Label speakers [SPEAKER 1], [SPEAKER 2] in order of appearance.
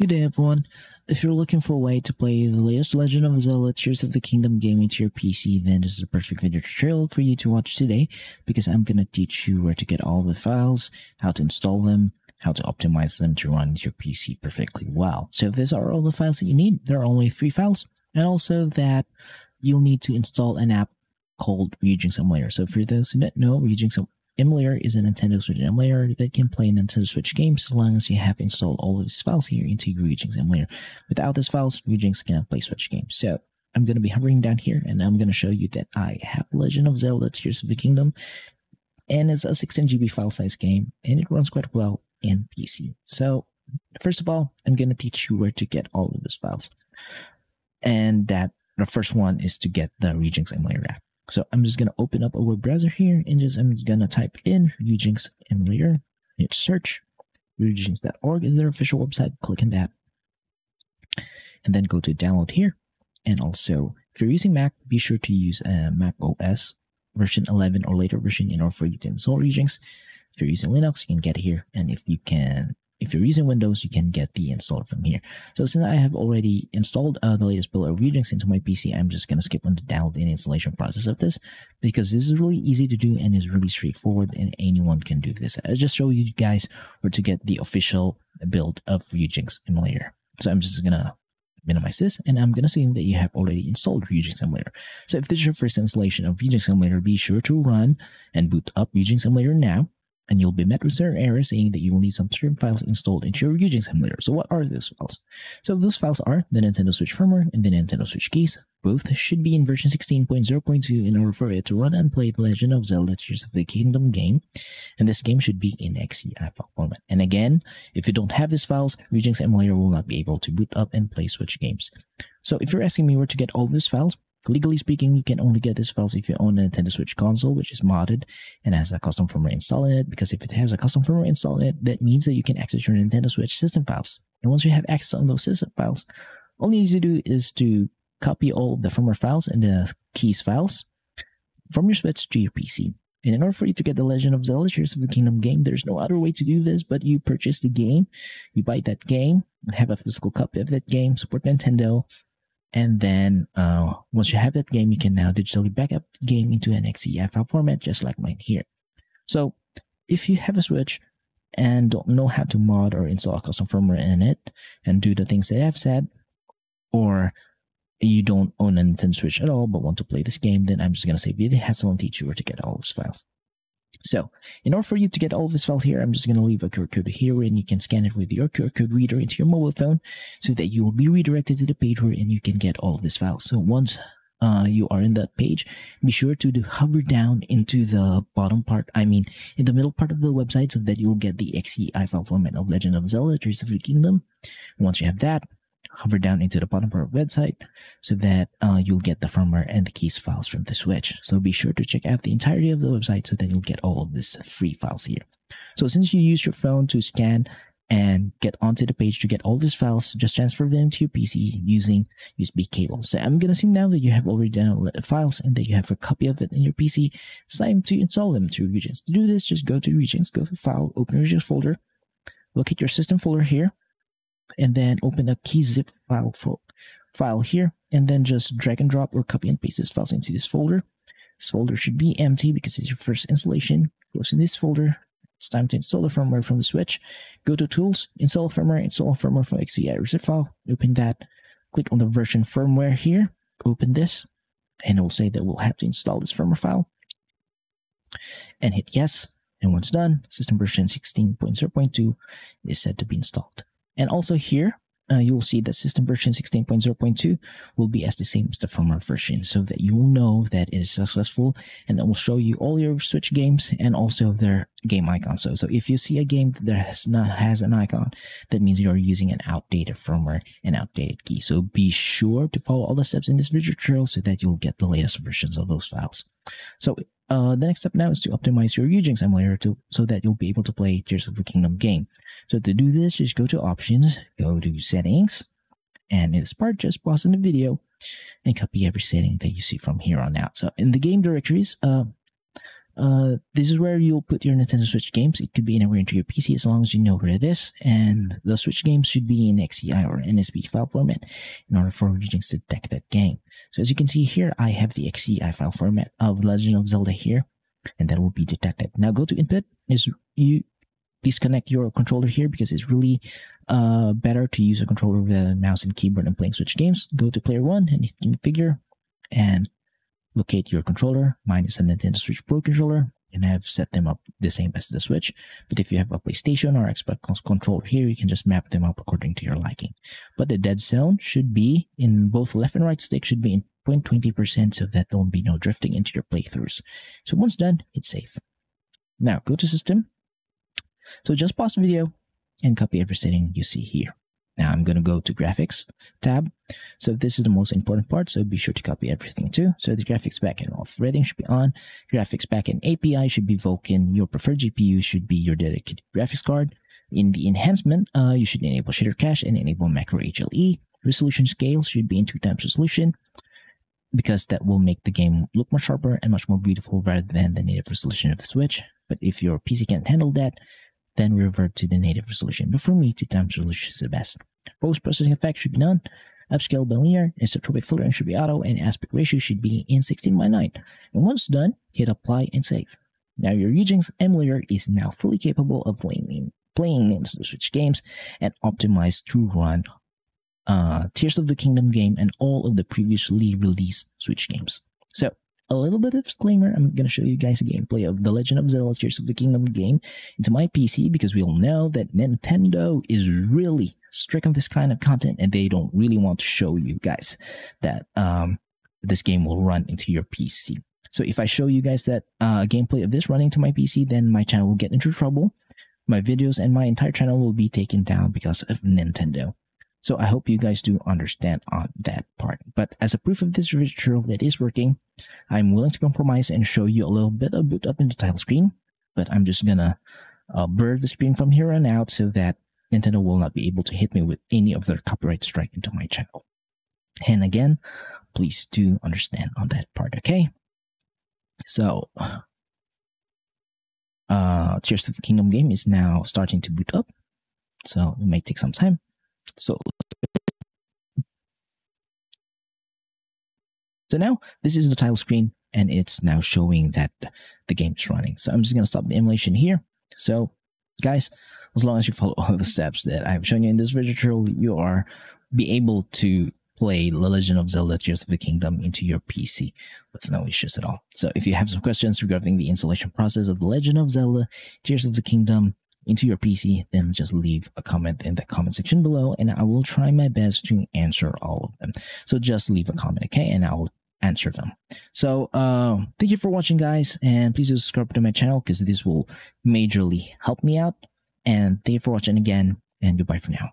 [SPEAKER 1] Good day, everyone. If you're looking for a way to play the latest Legend of Zelda Tears of the Kingdom game into your PC, then this is a perfect video tutorial for you to watch today because I'm going to teach you where to get all the files, how to install them, how to optimize them to run your PC perfectly well. So these are all the files that you need. There are only three files and also that you'll need to install an app called Ryujinx Emulator. So for those who don't know, Ryujinx Emulator is a Nintendo Switch emulator that can play Nintendo Switch games so long as you have installed all of these files here into your Ryujinx emulator. Without these files, Ryujinx cannot play Switch games. So I'm going to be hovering down here and I'm going to show you that I have Legend of Zelda Tears of the Kingdom and it's a 16 GB file size game and it runs quite well in PC. So first of all, I'm going to teach you where to get all of these files. And that the first one is to get the Ryujinx emulator app. So I'm just going to open up a web browser here and just I'm going to type in Ryujinx emulator, hit search, ryujinx.org is their official website, click on that. And then go to download here. And also, if you're using Mac, be sure to use uh, Mac OS version 11 or later version in order for you to install Ryujinx. If you're using Linux, you can get here. And if you can if you're using Windows, you can get the installer from here. So since I have already installed uh, the latest build of Ryujinx into my PC, I'm just going to skip on the download and installation process of this because this is really easy to do and is really straightforward and anyone can do this. I'll just show you guys where to get the official build of Ryujinx emulator. So I'm just going to minimize this and I'm going to assume that you have already installed Ryujinx emulator. So if this is your first installation of Ryujinx emulator, be sure to run and boot up Ryujinx emulator now and you'll be met with certain errors saying that you will need some certain files installed into your Ryujinx emulator. So what are those files? So those files are the Nintendo Switch firmware and the Nintendo Switch keys. Both should be in version 16.0.2 in order for it to run and play The Legend of Zelda Tears of the Kingdom game. And this game should be in XCI file format. And again, if you don't have these files, Ryujinx emulator will not be able to boot up and play Switch games. So if you're asking me where to get all these files, Legally speaking, you can only get these files if you own a Nintendo Switch console, which is modded and has a custom firmware installed in it. Because if it has a custom firmware installed in it, that means that you can access your Nintendo Switch system files. And once you have access on those system files, all you need to do is to copy all the firmware files and the keys files from your Switch to your PC. And in order for you to get the Legend of Zelda Tears of the Kingdom game, there's no other way to do this but you purchase the game, you buy that game, have a physical copy of that game, support Nintendo, and then uh, once you have that game, you can now digitally backup the game into an XCI file format, just like mine here. So if you have a Switch and don't know how to mod or install a custom firmware in it and do the things that I've said, or you don't own a Nintendo Switch at all but want to play this game, then I'm just going to say video hassle and teach you where to get all those files. So in order for you to get all of this files here, I'm just going to leave a QR code here and you can scan it with your QR code reader into your mobile phone so that you will be redirected to the page where and you can get all of this files. So once uh, you are in that page, be sure to do hover down into the bottom part, I mean, in the middle part of the website so that you'll get the XCI file format of Legend of Zelda Tears of the Kingdom. Once you have that, hover down into the bottom part of the website so that uh, you'll get the firmware and the keys files from the Switch. So be sure to check out the entirety of the website so that you'll get all of these free files here. So since you use your phone to scan and get onto the page to get all these files, just transfer them to your PC using USB cable. So I'm going to assume now that you have already downloaded the files and that you have a copy of it in your PC. It's time to install them to Ryujinx. To do this, just go to Ryujinx, go to File, open your folder, locate your system folder here, and then open a key zip file file here and then just drag and drop or copy and paste this files into this folder. This folder should be empty because it's your first installation. Close in this folder. It's time to install the firmware from the switch. Go to tools, install firmware, install firmware from XCI zip file. Open that. Click on the version firmware here. Open this and it will say that we'll have to install this firmware file and hit yes. And once done, system version 16.0.2 is set to be installed. And also here, uh, you will see that system version 16.0.2 will be as the same as the firmware version so that you will know that it is successful and it will show you all your switch games and also their game icon. So, so if you see a game that has not has an icon that means you're using an outdated firmware and outdated key. So be sure to follow all the steps in this video tutorial so that you'll get the latest versions of those files. So uh, the next step now is to optimize your Ryujinx emulator to, so that you'll be able to play Tears of the Kingdom game. So to do this, just go to options, go to settings, and in this part, just pause in the video and copy every setting that you see from here on out. So in the game directories, uh, uh, this is where you'll put your Nintendo Switch games. It could be anywhere into your PC as long as you know where it is. And the Switch games should be in XCI or NSP file format in order for Ryujinx to detect that game. So as you can see here, I have the XCI file format of Legend of Zelda here, and that will be detected. Now go to input. Is you disconnect your controller here because it's really uh, better to use a controller with a mouse and keyboard and playing Switch games. Go to player one and configure and locate your controller. Mine is a Nintendo Switch Pro controller and I've set them up the same as the Switch. But if you have a PlayStation or Xbox controller here, you can just map them up according to your liking. But the dead zone should be in both left and right stick should be in 0.20% so that there will be no drifting into your playthroughs. So once done, it's safe. Now go to system. So just pause the video and copy every setting you see here. Now I'm going to go to graphics tab. So this is the most important part. So be sure to copy everything too. So the graphics backend off threading should be on. Graphics backend API should be Vulkan. Your preferred GPU should be your dedicated graphics card. In the enhancement, uh, you should enable shader cache and enable macro HLE. Resolution scale should be in two times resolution because that will make the game look much sharper and much more beautiful rather than the native resolution of the Switch. But if your PC can't handle that, then revert to the native resolution. But for me, 2 times resolution is the best. Post-processing effect should be none. Upscale bilinear, isotropic filtering should be auto, and aspect ratio should be in 16 by 9. And once done, hit apply and save. Now your Ryujinx emulator is now fully capable of playing, playing Nintendo Switch games and optimized to run uh, Tears of the Kingdom game and all of the previously released Switch games. So a little bit of disclaimer, I'm going to show you guys a gameplay of The Legend of Zelda Tears of the Kingdom game into my PC because we all know that Nintendo is really strict on this kind of content and they don't really want to show you guys that um, this game will run into your PC. So if I show you guys that uh, gameplay of this running to my PC, then my channel will get into trouble. My videos and my entire channel will be taken down because of Nintendo. So I hope you guys do understand on that part. But as a proof of this tutorial that is working, I'm willing to compromise and show you a little bit of boot up in the title screen. But I'm just gonna uh, blur the screen from here on out so that Nintendo will not be able to hit me with any of their copyright strike into my channel. And again, please do understand on that part, okay? So, uh, Tears of the Kingdom game is now starting to boot up. So it may take some time. So, so now this is the title screen and it's now showing that the game is running. So I'm just going to stop the emulation here. So guys, as long as you follow all the steps that I've shown you in this video tutorial, you are be able to play The Legend of Zelda Tears of the Kingdom into your PC with no issues at all. So if you have some questions regarding the installation process of The Legend of Zelda Tears of the Kingdom, into your PC, then just leave a comment in the comment section below and I will try my best to answer all of them. So just leave a comment, okay? And I will answer them. So uh, thank you for watching guys and please do subscribe to my channel because this will majorly help me out. And thank you for watching again and goodbye for now.